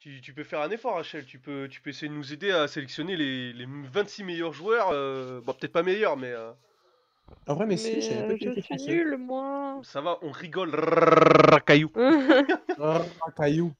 Tu, tu peux faire un effort, Rachel. Tu peux, tu peux essayer de nous aider à sélectionner les, les 26 meilleurs joueurs. euh, bon, peut-être pas meilleurs, mais euh, En vrai, mais si, Mais je savais pas euh, je suis nulle, moi. ça va, on rigole. Caillou. Ah, caillou.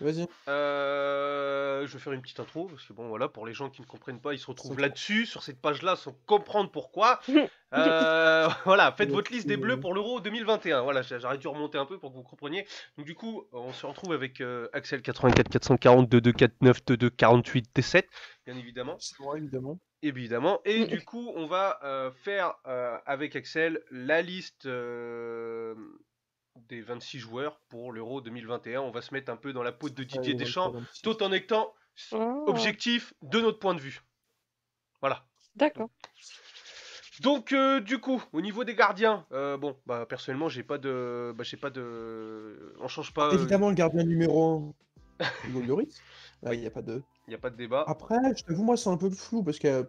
Vas-y. Euh, je vais faire une petite intro parce que bon voilà pour les gens qui ne comprennent pas ils se retrouvent là-dessus sur cette page-là sans comprendre pourquoi. Euh, voilà faites votre liste des bleus pour l'Euro 2021. Voilà j'aurais dû remonter un peu pour que vous compreniez. Donc du coup on se retrouve avec euh, Axel 84 440 2249 22 48 T7 bien évidemment C'est évidemment. évidemment et du coup on va euh, faire euh, avec Axel la liste euh, des 26 joueurs pour l'Euro 2021. On va se mettre un peu dans la peau de Didier Deschamps tout en étant Ah, objectif de notre point de vue. Voilà. D'accord. Donc euh, du coup, au niveau des gardiens, euh, bon, bah personnellement, j'ai pas de, bah j'ai pas de, on change pas. euh, Évidemment, le gardien numéro 1, Hugo Lloris. Il n'y a pas de. Il y a pas de débat. Après, je t'avoue, moi, c'est un peu flou parce que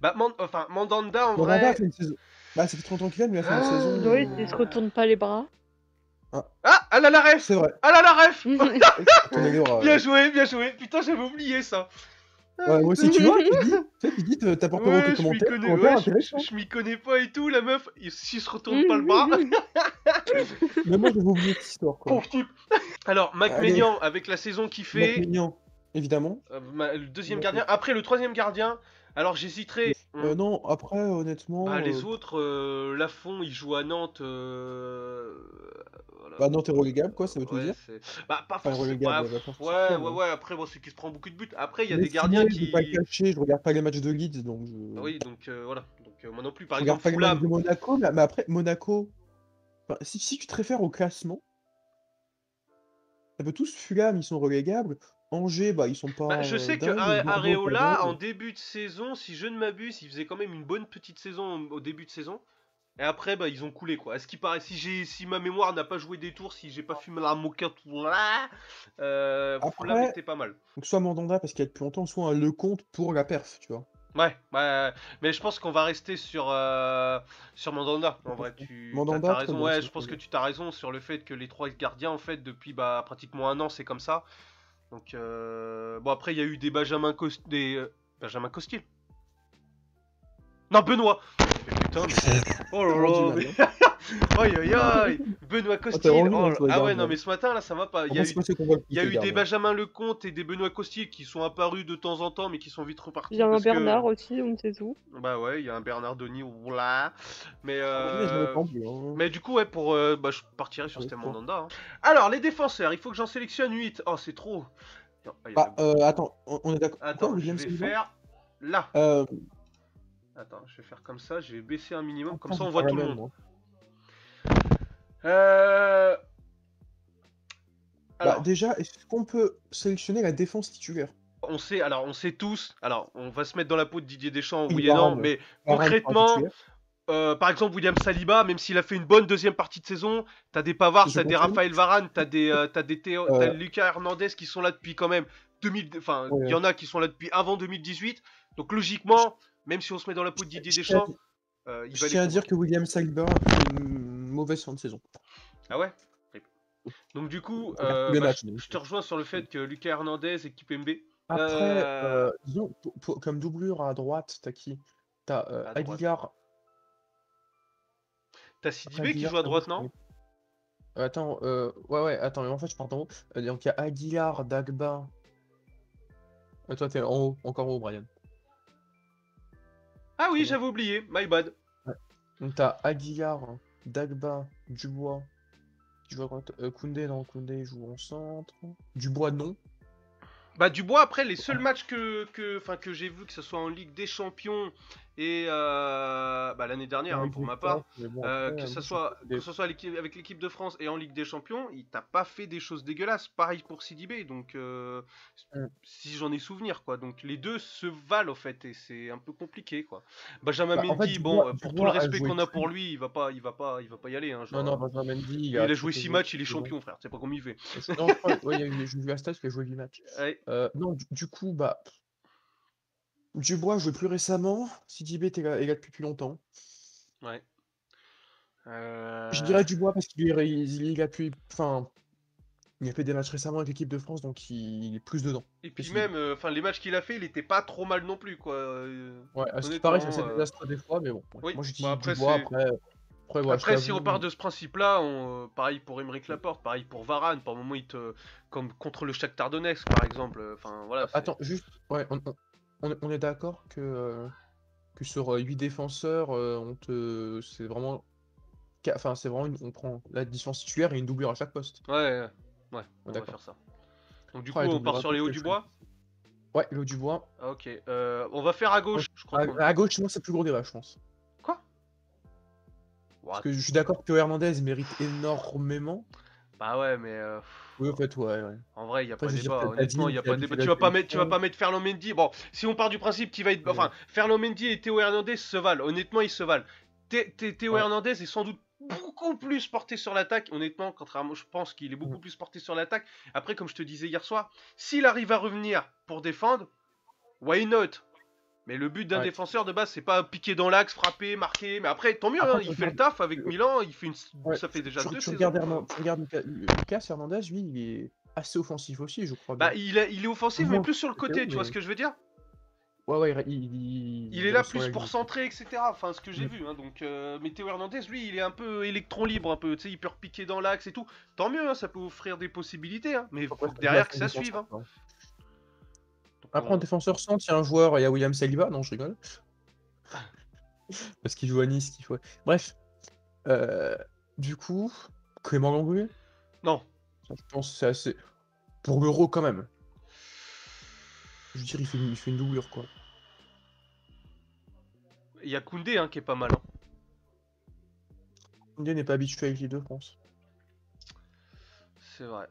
Bah Man- enfin Mandanda en Mandanda a vrai. fait une saison. Bah, ça fait 30 ans qu'il a, mais il a fait une Ah, saison. Loïs, il se retourne pas les bras. Ah, elle a la ref. C'est vrai. Elle a la ref. Euh, Bien joué, bien joué. Putain, j'avais oublié ça. ouais, moi aussi, tu vois, tu dis, tu sais, tu dis, t'as pas Ouais, je m'y connais, ouais, je- m'y connais pas et tout, la meuf, s'il se retourne pas le bras, Mais moi, j'avais oublié cette histoire, quoi. pauvre type. Alors, Mac. Maignan, avec la saison qu'il fait, Mignon, évidemment. Euh, ma- le deuxième gardien. Après, le troisième gardien. Alors, j'hésiterai. Euh, non, après, honnêtement. Bah, les euh, autres, euh, Lafont, il joue à Nantes. Voilà. Bah, non, t'es relégable, quoi, ça veut tout Ouais, dire. Bah, pas forcément. relégable, bah, ouais, ouais, mais- ouais. Après, bon, c'est qu'il se prend beaucoup de buts. Après, il y a Mais des gardiens Je qui. vais pas je regarde pas les matchs de Leeds, donc je. Oui, donc euh, voilà. Donc, euh, moi non plus. Par je regarde exemple, pas les matchs de Monaco, mais, mais après, Monaco. enfin, si, si tu te réfères au classement, un peu tous Fulham, ils sont relégables. Angers, bah, ils sont pas. Bah, je sais que dingues, Areola, en début de saison, si je ne m'abuse, il faisait quand même une bonne petite saison au début de saison. Et après, bah, ils ont coulé quoi. À ce qui paraît, si j'ai, si ma mémoire n'a pas joué des tours, si j'ai pas fumé la moquette, là, euh, Après- était pas mal. Donc, soit Mandanda parce qu'il y a depuis longtemps, soit un Lecomte pour la perf, tu vois. Ouais, ouais, mais je pense qu'on va rester sur euh, sur Mandanda. En vrai, tu Mandanda, très raison. Ouais, je pense que tu t'as raison sur le fait que les trois gardiens, en fait, depuis bah pratiquement un an, c'est comme ça. Donc euh, bon, après, il y a eu des Benjamin Cos- des euh, Benjamin Costil. Non, Benoît. Putain, mais... oh là là. Aïe aïe aïe. Benoît Costil. vraiment du oh Ah ouais, non, mais ce matin là, ça va pas. Il y a eu y a des. Benjamin Lecomte et des Benoît Costil qui sont apparus de temps en temps, mais qui sont vite repartis. Il y a un que- Bernard aussi, on ne sait où. bah ouais, il y a un Bernard Denis, voilà. Mais, Ouais, euh... hein. mais du coup, ouais, pour, euh, bah, je partirai sur Ouais, Stéphane quoi. Mandanda. hein. Alors, les défenseurs, il faut que j'en sélectionne 8. Oh, c'est trop. Non, ah, Bah, euh, attends, on, est d'accord. Attends, Pourquoi je vais faire là. Euh, Attends, je vais faire comme ça, je vais baisser un minimum, comme ça on voit tout le monde. Euh... Bah, Alors, déjà, est-ce qu'on peut sélectionner la défense titulaire? On sait, alors, on sait tous, alors, on va se mettre dans la peau de Didier Deschamps, Oui, oui et non, mais concrètement. Euh, par exemple, William Saliba, même s'il a fait une bonne deuxième partie de saison, t'as des Pavard, t'as des. Raphaël Varane, t'as des, euh, t'as des Théo, Euh. t'as Lucas Hernandez qui sont là depuis quand même 2000, enfin, il Ouais. y en a qui sont là depuis avant 2018. Donc logiquement, même si on se met dans la peau de Didier à Deschamps, euh, il Je va tiens à convaincre. dire que William Saliba a fait une mauvaise fin de saison. Ah ouais? Donc du coup, euh, bah, je, te rejoins sur le fait que Lucas Hernandez et Kipembe. Après, Euh, euh, disons, pour- pour- comme doublure à droite, t'as qui? T'as euh, À. Aguilar. T'as Sidibé qui joue à droite, non? Euh, Attends, euh, ouais, ouais, attends, mais en fait, je pars en haut. Euh, donc, il y a Aguilar, Dagba. Euh, toi, t'es en haut, encore en haut, Brian. Ah oui, j'avais oublié. My bad. Donc, t'as Aguilar, Dagba, Dubois. Joue à droite. Euh, Koundé, non, Koundé joue en centre. Dubois, non. Bah Dubois après les seuls matchs que que que j'ai vu que ce soit en Ligue des Champions et euh, bah, l'année dernière hein, pour ma part euh, que soit ce soit à l'équipe- avec l'équipe de France et en Ligue des Champions il t'a pas fait des choses dégueulasses pareil pour Sidibé donc euh, Mm. si j'en ai souvenir quoi donc les deux se valent au fait et c'est un peu compliqué quoi Benjamin Bah, en fait, Mendy bon euh, pour tout le a respect qu'on a pour lui il va pas il va pas il va pas y aller hein, genre, Non, non, Benjamin Mendy. il a très joué peu 6 joué matchs il est champion frère c'est pas comme il fait Non, je crois, ouais, il y a eu, j'ai vu la stat qu'il a joué 8 matchs. Ouais. Euh, non, du, du coup, bah. Dubois joué plus récemment. Sidibé était là, est là depuis plus longtemps. ouais Euh, Je dirais Dubois parce qu'il est, il, il a pu. Enfin. il a fait des matchs récemment avec l'équipe de France, donc il, il est plus dedans. Et puis même, euh, enfin, les matchs qu'il a fait, il était pas trop mal non plus, quoi. euh. Ouais, à ce qui paraît, c'est Honnêtement, euh, désastreux des fois, mais bon. ouais. oui, Moi, dis bah, après, Dubois, après. Après, si on part de ce principe-là, on- euh, pareil pour Emeric Laporte, pareil pour Varane, par moment, il te. Comme contre le Shakhtar Donetsk, par exemple. euh, Enfin, voilà. Attends, juste, ouais, on, on- on est- on est d'accord que, euh, que sur 8 défenseurs, euh, on te, c'est vraiment, enfin, c'est vraiment, une- on prend la défense titulaire et une doublure à chaque poste. Ouais, ouais, ouais, on va faire ça. Donc, du Ouais, coup, on part sur les hauts du bois Ouais, le Dubois. Ah, Ok, euh, on va faire à gauche, je crois. À, gauche, moi, c'est le plus gros débat, je pense. Quoi? Parce What? que je suis d'accord que Hernandez mérite énormément. Bah ouais, mais euh, Oui, en fait, ouais, ouais. en vrai, il y a Après, pas débat. Honnêtement, il a pas débat. Tu vas pas mettre, tu vas pas mettre Ferland Mendy. Bon, si on part du principe qu'il va être, enfin, Ferland Mendy et Théo Hernandez se valent. Honnêtement, ils se valent. Thé- Thé- Théo. Hernandez est sans doute beaucoup plus porté sur l'attaque. Honnêtement, contrairement, je pense qu'il est beaucoup plus porté sur l'attaque. Après, comme je te disais hier soir, s'il arrive à revenir pour défendre, why not? Mais le but d'un Ouais. défenseur de base, c'est pas piquer dans l'axe, frapper, marquer. Mais après, tant mieux, Après, hein, il fait le taf avec Milan. Il fait une... Ouais, Ça fait déjà Tu, deux tu saisons. regardes Hernan- tu regardes Lucas, Lucas Hernandez, lui, il est assez offensif aussi, je crois. Bah, il est, il est offensif, mais plus sur le côté, tu vois ce que je veux dire? Ouais, ouais, il, il, Il est là plus pour centrer, etc. Enfin, ce que j'ai vu. Hein, donc, euh, mais Théo Hernandez, lui, il est un peu électron libre, un peu. Tu sais, il peut repiquer dans l'axe et tout. Tant mieux, hein, ça peut offrir des possibilités. Hein, mais faut derrière que ça suive. Après, en défenseur centre, il y a un joueur, il y a William Saliba. Non, je rigole. Parce qu'il joue à Nice, qu'il faut. Bref. Euh, du coup, Clément Langlais, Non. je pense que c'est assez. Pour l'euro, quand même. Je veux dire, il fait, une- il fait une doublure, quoi. Il y a Koundé hein, qui est pas mal. hein. Koundé n'est pas habitué à l'équipe de France. C'est vrai.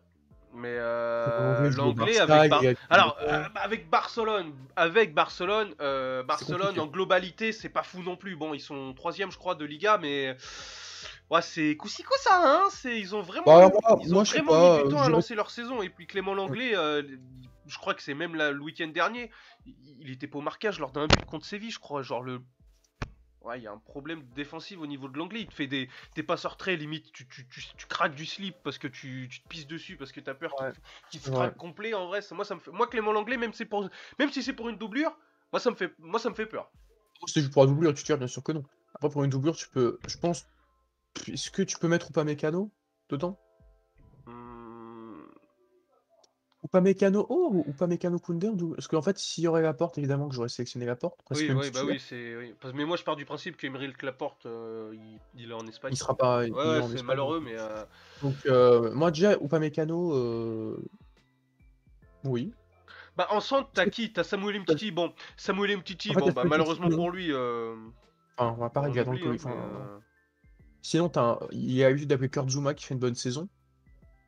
Mais euh, Langlais avec. Bar- Alors, euh, avec Barcelone, avec Barcelone, euh, Barcelone en globalité, c'est pas fou non plus. Bon, ils sont troisième, je crois, de Liga, mais ouais, c'est cousico ça, hein. C'est, ils ont vraiment, Bah, ils ont moi, vraiment pas, mis du temps à lancer leur saison. Et puis Clément Langlais, je crois que c'est même le week-end dernier, il, il était pas au marquage lors d'un but contre Séville, je crois, genre le. Ouais, il y a un problème défensif au niveau de l'anglais. Il te fait des, des passeurs très limite. Tu, tu, tu, tu craques du slip parce que tu, tu te pisses dessus parce que t'as peur qu'il Ouais. qu'il se Ouais. craque complet. En vrai, ça- moi, ça me fait... moi Clément Langlais, même, c'est pour... même si c'est pour une doublure, moi ça me fait, moi, ça me fait peur. Tu pour la doublure, tu tires, bien sûr que non. Après, pour une doublure, tu peux. Je pense. Est-ce que tu peux mettre Upamecano dedans? Upamecano haut ou Upamecano Koundé Parce qu'en fait, s'il y aurait la porte, évidemment que j'aurais sélectionné la porte. Oui, oui, bah oui, c'est. oui. Mais moi, je pars du principe qu'Emery Laporte, euh, il... il est en Espagne. Il sera pas. il Ouais, ouais, c'est Espagne. malheureux, mais. euh, Donc, euh, moi, déjà, Upamecano. Euh... Oui. Bah, en centre, t'as qui? T'as Samuel Mtiti. Bon, Samuel Mtiti, En fait, bon, bah, malheureusement pour lui. Euh... Enfin, on va pas régler dans le hein, euh, Sinon, t'as un- il a l'habitude d'appeler Kurt Zuma qui fait une bonne saison.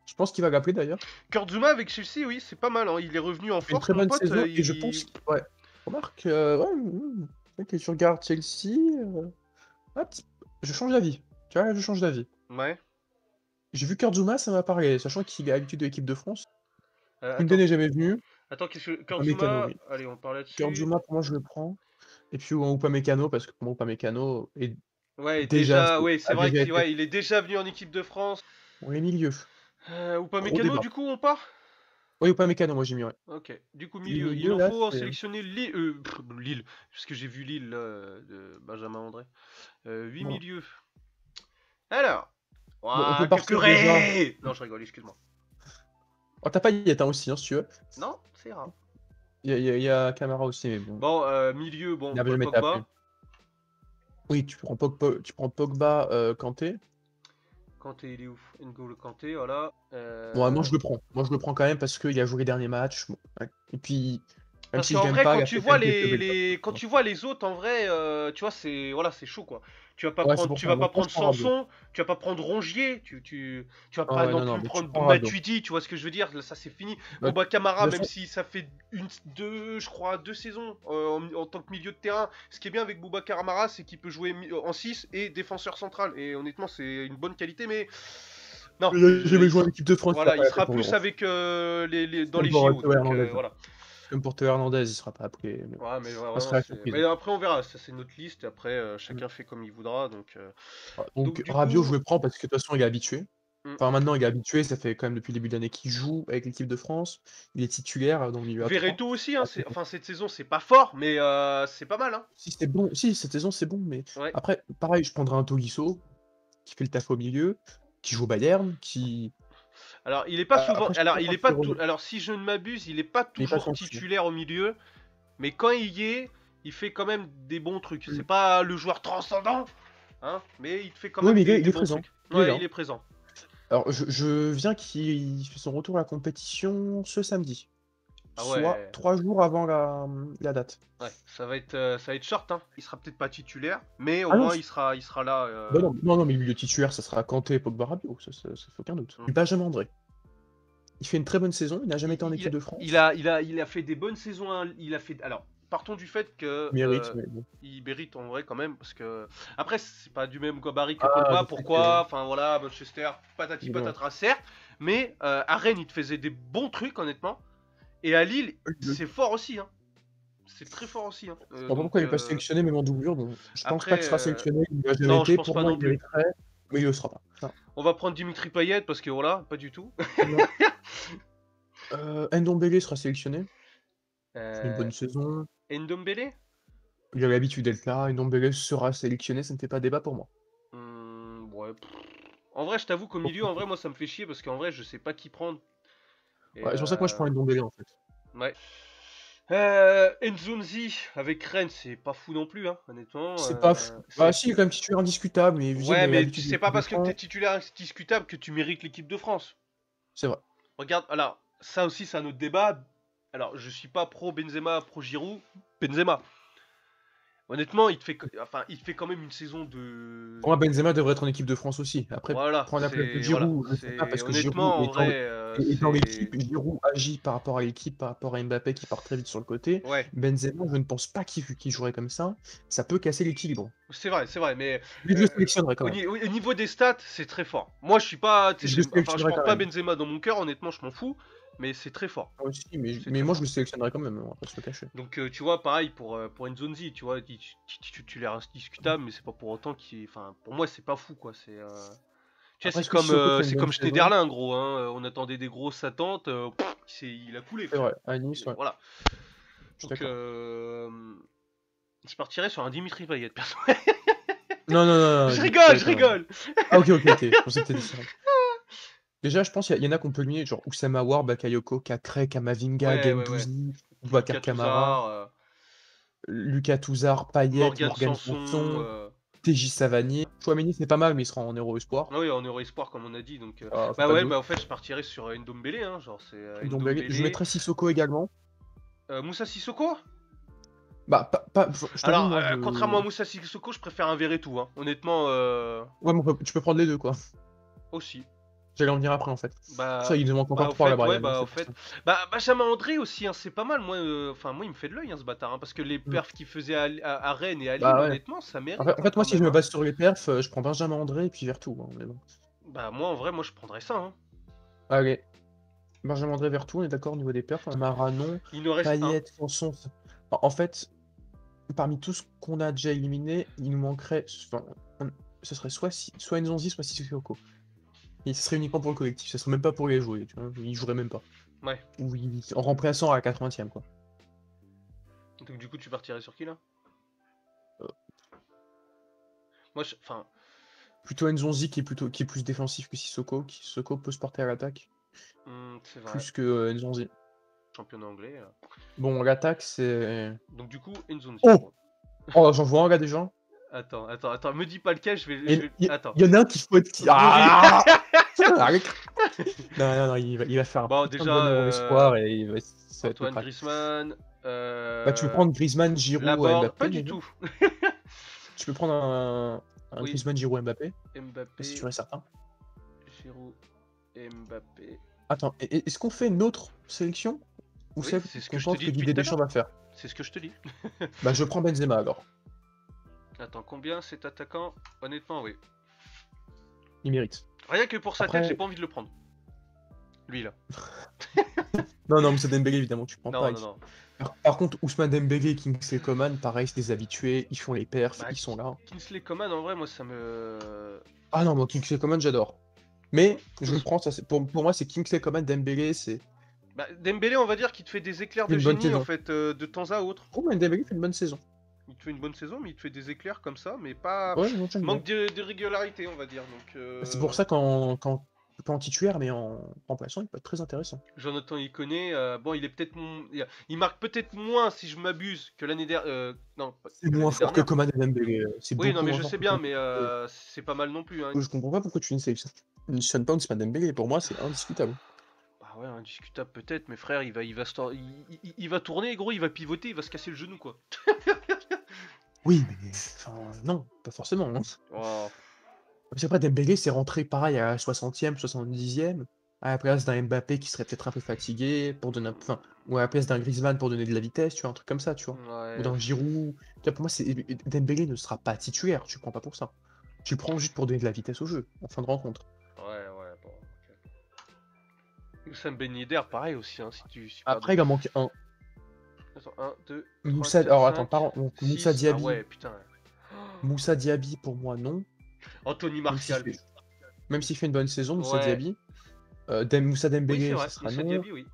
Je pense qu'il va l'appeler d'ailleurs. Kurt Zuma avec Chelsea, oui, c'est pas mal. hein, Il est revenu en force, très bonne pote. saison euh, et je pense. Ouais. Remarque, euh, ouais, ok, tu regardes Chelsea. euh, hop, je change d'avis. Tu vois, je change d'avis. Ouais. J'ai vu Kurt Zuma, ça m'a parlé, sachant qu'il est habitué de l'équipe de France. Euh, n'est jamais venu. attends, qu'est-ce que. Kurt Upamecano, Zuma. oui. Allez, on parle là-dessus. Kurt Zuma, pour moi, je le prends. Et puis ou Upamecano, parce que pour moi, Upamecano est Ouais, Déjà, déjà, c'est- ouais, c'est vrai qu'il ouais, est déjà venu en équipe de France. on est milieu. Euh, ou pas Gros Mécano, débat. du coup, on part? Oui, Upamecano, moi j'ai mis, ouais. Ok, du coup, milieu. Il en là, faut en c'est- sélectionner Lille, euh, pff, Lille, parce que j'ai vu Lille là, euh, de Benjamin André. Euh, 8 Bon. milieux. Alors. on Ouah, peut partir Non, je rigole, excuse-moi. Oh, t'as pas Yata aussi, hein, si tu veux. Non, c'est rare. Il y, a- il y a- il y a Camara aussi, mais bon. Bon, euh, milieu, bon, Il avait Paul jamais été appelé. Pogba. Oui, tu prends Pogba, tu prends Pogba euh, Kanté. Kanté, il est ouf. N'Golo Kanté, voilà. Euh, Bon, moi je le prends. Moi je le prends quand même parce qu'il a joué les derniers matchs. Et puis, même Parce si qu'en vrai, pas, quand tu vois les, quand tu vois les autres, en vrai, euh, tu vois, c'est voilà, c'est chaud quoi. Tu vas pas Ouais, prendre, tu vas pas prendre. Sanson, tu vas pas prendre Rongier, tu, tu, tu vas Ah pas ouais, non, non, non, plus prendre. Matuidi, tu vois ce que je veux dire? Ça c'est fini. Bah, Camara, même si ça fait une, deux, je crois, deux saisons euh, en, en tant que milieu de terrain, ce qui est bien avec Boba Camara, c'est qu'il peut jouer en 6 et défenseur central. Et honnêtement, c'est une bonne qualité, mais non. Jamais joué en équipe de France. Voilà, il sera plus l'Euro. avec euh, les, les- dans les JO. Voilà. Comme pour Théo Hernandez, il sera pas mais bon. Ouais, mais vraiment, sera mais après on verra, ça c'est notre liste, et après euh, chacun fait comme il voudra, donc... euh, Donc, Donc, Rabiot, coup- je le prends parce que de toute façon, il est habitué. Mm. Enfin, maintenant, il est habitué, ça fait quand même depuis le début de l'année qu'il joue avec l'équipe de France. Il est titulaire à trois. Verretou aussi, hein, Ah, enfin cette saison c'est pas fort, mais euh, c'est pas mal. Hein. Si, c'est bon. Si, cette saison, c'est bon, mais Ouais. après, pareil, je prendrais un Tolisso qui fait le taf au milieu, qui joue au Bayern, qui. Alors il est pas Euh, souvent, après, alors il est pas tout, alors si je ne m'abuse, il est pas Il est pas toujours titulaire au milieu, mais quand il y est, il fait quand même des bons trucs. Mm. C'est pas le joueur transcendant, hein, mais il fait quand Oui, même mais il des, est- il des est bons présent. trucs. Il est Ouais, là. il est présent. Alors, je, je viens qu'il fait son retour à la compétition ce samedi. Ah Soit ouais. trois jours avant la, la date. Ouais, ça va être, euh, ça va être short. Hein. Il sera peut-être pas titulaire, mais au Ah moins il sera, il sera là. euh, Bah non, non, non, mais le milieu titulaire, ça sera Kanté et Pogba Rabiot, ça, ça, ça fait aucun doute. Mm. Benjamin André. Il fait une très bonne saison, il n'a jamais été en équipe il- de France. Il a, il a, il a fait des bonnes saisons. hein. Il a fait. Alors, partons du fait que Il mérite, euh, mais bon. il mérite en vrai quand même parce que après c'est pas du même gabarit que Ah, Pogba pourquoi enfin voilà Manchester patati Il est bon. patatra certes mais euh, à Rennes il te faisait des bons trucs honnêtement et à Lille Le- c'est fort aussi hein c'est très fort aussi hein. Euh, Je sais pas donc, pourquoi il n'est pas euh, sélectionné, même en doublure. Donc je pense après, pas qu'il sera euh, sélectionné. Il jamais non, je pense Pour pas moi, non il plus. mériterait, mais il ne sera pas. Non. on va prendre Dimitri Payet parce que voilà pas du tout Euh, Ndombele sera sélectionné. Il une euh, bonne saison. Ndombele? Il a l'habitude d'être là. Ndombele sera sélectionné, ça ne fait pas débat pour moi. Ouais pff. en vrai je t'avoue qu'au milieu en vrai moi ça me fait chier parce qu'en vrai je sais pas qui prendre Et, Ouais, c'est pour ça que moi je euh, prends Ndombele en fait. Ouais. Euh, avec Rennes, c'est pas fou non plus, hein, honnêtement. C'est euh, pas fou. c'est- Bah si, il est quand même titulaire indiscutable, mais Ouais, mais c'est pas parce que t'es titulaire discutable que tu mérites l'équipe de France. C'est vrai. Regarde, alors, ça aussi, c'est un autre débat. Alors, je suis pas pro Benzema, pro Giroud. Benzema. Honnêtement, il te fait, enfin, il te fait quand même une saison de. Pour moi, Benzema devrait être en équipe de France aussi. Après, voilà. prendre la place de Giroud, voilà, je sais c'est- pas, parce que Giroud en vrai, euh, et dans c'est- l'équipe, Giroud agit par rapport à l'équipe, par rapport à Mbappé qui part très vite sur le côté. Ouais, Benzema, je ne pense pas qu'il jouerait comme ça. Ça peut casser l'équilibre. c'est vrai, c'est vrai, mais Mais je le Euh, sélectionnerais quand Au, même. au niveau des stats, c'est très fort. Moi, je suis pas. Je enfin, je porte pas même. Benzema dans mon cœur, honnêtement, je m'en fous. Mais c'est très fort. Moi aussi, mais, moi fort. je le sélectionnerais quand même, on va pas se le cacher. Donc, euh, tu vois, pareil pour, euh, pour Nzonzi, tu vois, tu, tu, tu, tu l'as indiscutable, mais c'est pas pour autant qu'il. Enfin, pour moi, c'est pas fou, quoi. C'est. euh, c'est comme, euh, c'est comme Schneiderlin, gros. Hein. euh, On attendait des grosses attentes. euh, pff, il a coulé. C'est frère. vrai, à Nice, ouais. Voilà. Donc, euh, je partirais sur un Dimitri Payet, perso. Non, non, non. non, je rigole, je rigole. Ah, ok, ok, ok. Déjà, je pense qu'il y, en a qu'on peut lier, genre Oussama War, Bakayoko, Kakre, Kamavinga, Ouais, ouais, ouais. Boubacar Kamara, Lucas Touzard, Payet, Morgan Sanson. Sanson, TJ Savanier. Chouameni, c'est pas mal, mais il sera en Euro Espoir. Ah oui, en Euro Espoir, comme on a dit. Donc, euh, Ah, Bah ouais, bah en fait, je partirais sur euh, Ndombele, hein, genre c'est euh, Ndombele. je mettrais Sissoko également. Moussa Sissoko? Bah, pas. pas je Alors, moi, je- contrairement à Moussa Sissoko, je préfère un Verretou, hein. honnêtement, euh, Ouais, mais peut- tu peux prendre les deux, quoi. aussi. J'allais en venir après, en fait. Bah, Ça, il demande bah, encore au trois là-bas. bah, fait. ça. Bah, Benjamin André aussi, hein, c'est pas mal, moi, euh, enfin, moi, il me fait de l'œil, hein, ce bâtard, hein, parce que les perfs qu'il faisait à, à- à Rennes et à Lille, Bah ouais. honnêtement, ça mérite. En fait, en fait, moi, si je me base sur les perfs, euh, je prends Benjamin André et puis Vertou. mais bon. Bah, moi, en vrai, moi, je prendrais ça. Allez. Benjamin André Vertou, on est d'accord au niveau des perfs. Mara, non. Il nous reste un. Payet, Sanson. ça- En fait, parmi tout ce qu'on a déjà éliminé, il nous manquerait. Enfin, ce serait soit, Si- soit Nzonzi, soit Sissoko. Et ce serait uniquement pour le collectif, ce serait même pas pour les jouer. Tu vois, ils joueraient même pas. Ouais. Ou ils- en remplaçant à la 80ème, quoi. Donc, du coup, tu partirais sur qui, là? Euh. Moi, je- enfin, Plutôt Nzonzi qui est, plutôt, qui est plus défensif que Sissoko. Qui, Sissoko peut se porter à l'attaque hmm, plus que euh, Nzonzi. championnat anglais. euh. Bon, l'attaque, c'est. Donc, du coup, Nzonzi. Oh Oh, j'en vois un là déjà. Attends, attends, attends, me dis pas lequel, je vais. Il je vais- il y en a un qui faut être. Ah Arrête. non, non, non, il va, il va faire un Bon, de déjà, bon euh, espoir et il va, ça Antoine. Griezmann. Euh... Bah, tu peux prendre Griezmann, Giroud, Laborde, Mbappé. pas du tout. Tu peux prendre un, un Oui. Griezmann, Giroud, Mbappé, Mbappé, si tu es certain. Giroud, Mbappé. Attends, est-ce qu'on fait une autre sélection? Ou Oui, celle c'est ce que qu'on je te pense dis que à Deschamps va faire? C'est ce que je te dis. Bah, je prends Benzema alors. Attends, combien cet attaquant? Honnêtement, oui. Il mérite. Rien que pour sa Après- tête, j'ai pas envie de le prendre. Lui là. Non, non, mais c'est Dembélé évidemment, tu prends Non, pas. non, non. Par, par contre, Ousmane Dembélé et Kingsley Coman, pareil, c'est des habitués, ils font les perfs, Bah, ils sont là. Kingsley Coman, en vrai, moi ça me. Ah non, moi Kingsley Coman, j'adore. Mais je prends ça. c'est- Pour, pour moi, c'est Kingsley Coman, Dembélé. C'est. Bah, Dembélé, on va dire qu'il te fait des éclairs de génie en fait euh, de temps à autre. Pour moi, Dembélé fait une bonne saison. Il te fait une bonne saison, mais il te fait des éclairs comme ça, mais pas Ouais, non, manque de, de régularité, on va dire. Donc euh, C'est pour ça qu'en quand, pas en titulaire, mais en remplaçant, il peut être très intéressant. Jonathan il connaît. euh, bon, il est peut-être mon... il- marque peut-être moins, si je m'abuse, que l'année dernière. euh, non, C'est moins fort que. Coman et Dembélé. euh, Oui, non, mais je sais bien, mais euh, c'est pas mal non plus. Hein. Je comprends pas pourquoi tu ne sélectionnes pas Ousmane Dembélé. Pour moi, c'est indiscutable. Bah ouais, indiscutable peut-être, mais frère, il va, il va, il va tourner, gros, il va pivoter, il va se casser le genou, quoi. Oui, mais enfin, non, pas forcément. hein. Oh. Parce qu'après, Dembélé, c'est rentré pareil à la 60e, 70e, à la place d'un Mbappé qui serait peut-être un peu fatigué, pour donner un... enfin, ou à la place d'un Griezmann pour donner de la vitesse, tu vois, un truc comme ça, tu vois. Ouais. Ou d'un Giroud. Tu vois, pour moi, c'est... Dembélé ne sera pas titulaire, tu le prends pas pour ça. Tu le prends juste pour donner de la vitesse au jeu, en fin de rencontre. Ouais, ouais, bon. ok. Sam Ben pareil aussi, hein, si tu. si tu Après, il en manque un. Attends, 1, 2, Moussa... Alors, attends, par... donc, Moussa Diaby. Ah ouais, putain. Moussa Diaby, pour moi, non. Anthony Même s'il Martial. fait... même s'il fait une bonne saison, Moussa Ouais. Diaby. Euh, Dem- Moussa Oui, Dembélé, sera Moussa non. Diaby, oui.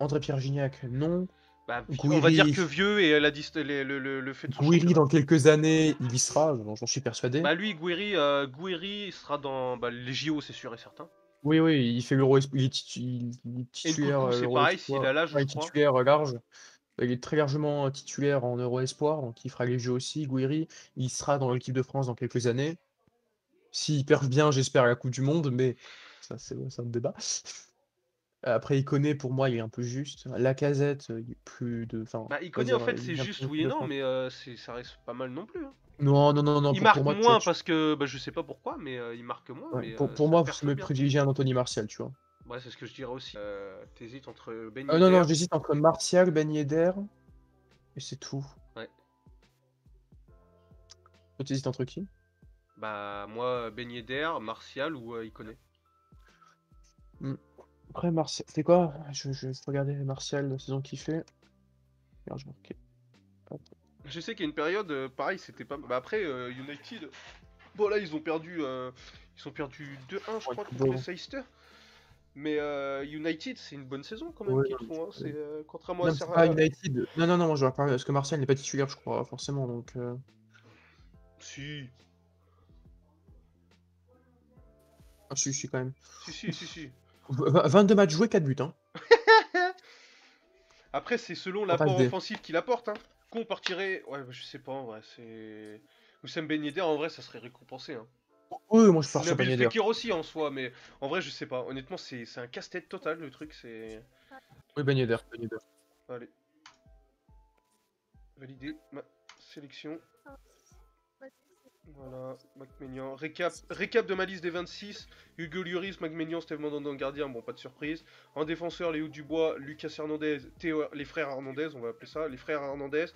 André Pierre Gignac, non. Bah, on va dire que vieux et la dist- le, le, le, le fait de Gouiri, dans quelques années, il y sera, j'en suis persuadé. Bah lui, Gouiri, euh, Gouiri sera dans bah, les JO, c'est sûr et certain. Oui, oui, il fait l'Euro, il est titulaire. Euh, c'est pareil, s'il a l'âge, Ouais, titulaire euh, large. Il est très largement titulaire en Euro Espoir, donc il fera les jeux aussi. Gouiri, il sera dans l'équipe de France dans quelques années. S'il perf bien, j'espère à la Coupe du Monde, mais ça, c'est un débat. Après, il connaît, pour moi, il est un peu juste. La casette, il est plus de. Enfin, Bah, en fait, c'est juste oui et non, mais euh, ça reste pas mal non plus. hein. Non, non, non, non. il pour, marque pour moi, tu- moins tu- parce que bah, je sais pas pourquoi, mais euh, il marque moins. ouais, mais, pour, euh, moi, vous me privilégiez un Anthony Martial, tu vois. Ouais, c'est ce que je dirais aussi. Euh, T'hésites entre Ben Euh, non, non, Yedder- j'hésite entre Martial, Ben Yedder, et c'est tout. Ouais. Toi, t'hésites entre qui? Bah, moi, Ben Yedder, Martial ou euh, Iconé. Après, Martial, c'est quoi? Je, je vais regarder Martial, la saison qu'il fait. Je. Je sais qu'il y a une période, euh, pareil, c'était pas. Bah, après, euh, United. Bon, là, ils ont perdu. euh, Ils ont perdu 2-1, je Ouais, crois, contre beau. Leicester. Mais euh, United, c'est une bonne saison quand même Ouais, qu'ils font. hein, c'est- euh, contrairement Non, à Serra- pas United. Non, non, non, je vais parler parce que Martial n'est pas titulaire, je crois, forcément. Donc, euh, Si, ah, si, si, quand même. si, si, si, si. V- 22 matchs joués, 4 buts. Hein. Après, c'est selon l'apport offensif qu'il apporte. Hein. Qu'on partirait. Ouais, bah, je sais pas en vrai. C'est. Oussem Ben Yedder, en vrai, ça serait récompensé. Hein. Oui, moi je pars sur. Fekir aussi en soi, mais en vrai, je sais pas. Honnêtement, c'est un casse-tête total le truc. C'est. Oui, Yedder. Allez. Valider ma sélection. Voilà, McMaignan. Récap, récap de ma liste des 26. Hugo Lloris, McMaignan, Steve Mandanda en gardien, bon pas de surprise. En défenseur, Léo Dubois, Lucas Hernandez, Théo, les frères Hernandez, on va appeler ça, les frères Hernandez.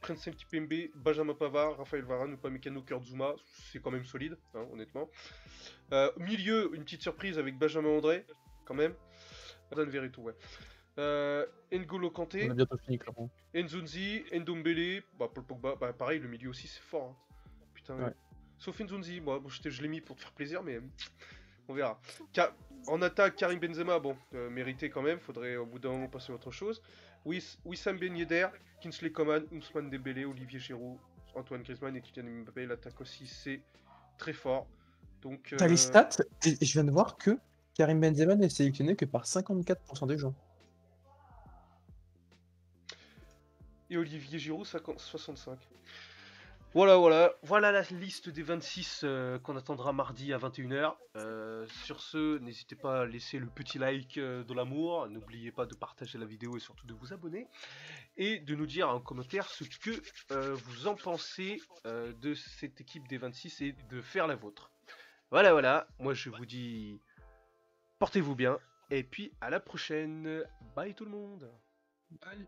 Prince Kipembe, Benjamin Pavard, Raphaël Varane, Upamecano, Kurt Zuma, c'est quand même solide, hein, honnêtement. Euh, milieu, une petite surprise avec Benjamin André, quand même. Dan Verretou, ouais. Euh, N'Golo Kanté. On a bientôt fini, clairement. Nzunzi, Ndombele, bah Paul Pogba, bah pareil, le milieu aussi c'est fort. hein. Putain, Ouais. sauf Nzunzi, moi bon, je, l'ai mis pour te faire plaisir, mais on verra. Ka- en attaque, Karim Benzema, bon, euh, mérité quand même, faudrait au bout d'un moment passer à autre chose. Wiss- Wissam Ben Yedder, Kinsley Coman, Ousmane Dembélé, Olivier Giroud, Antoine Griezmann et Kylian Mbappé, l'attaque aussi c'est très fort. Donc, T'as euh, les stats je viens de voir que Karim Benzema n'est sélectionné que par 54% des gens. Et Olivier Giroud, 50 65. Voilà, voilà, voilà la liste des 26 euh, qu'on attendra mardi à 21h. Euh, sur ce, n'hésitez pas à laisser le petit like euh, de l'amour. N'oubliez pas de partager la vidéo et surtout de vous abonner. Et de nous dire en commentaire ce que vous en pensez de cette équipe des 26 et de faire la vôtre. Voilà, voilà. Moi, je vous dis portez-vous bien. Et puis à la prochaine. Bye tout le monde. Bye.